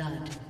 blood.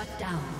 Shut down.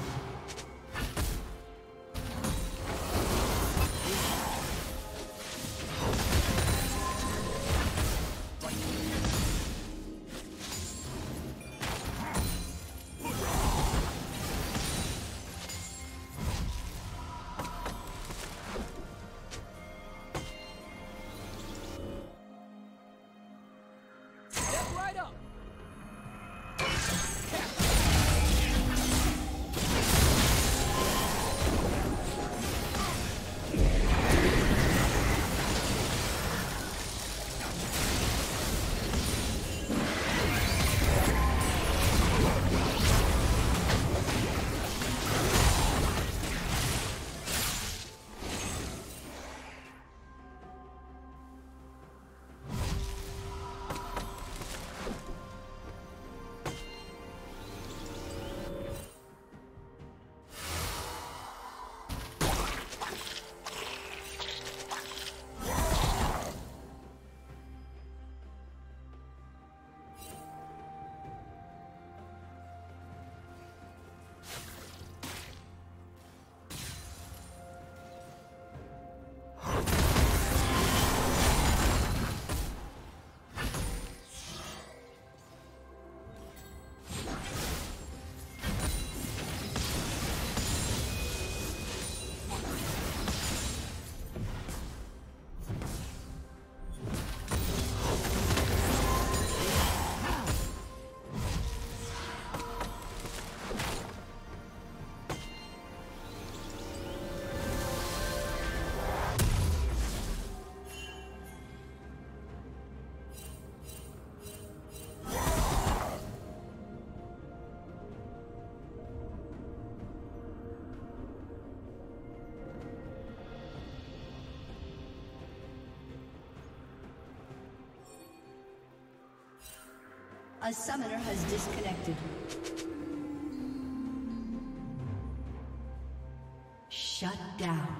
A summoner has disconnected. Shut down.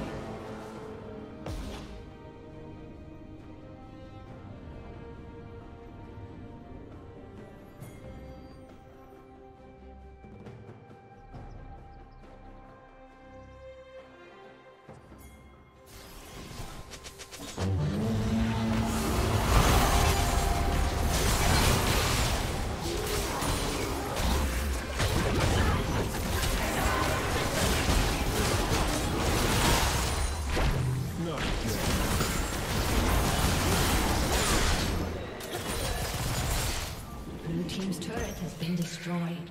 Destroyed.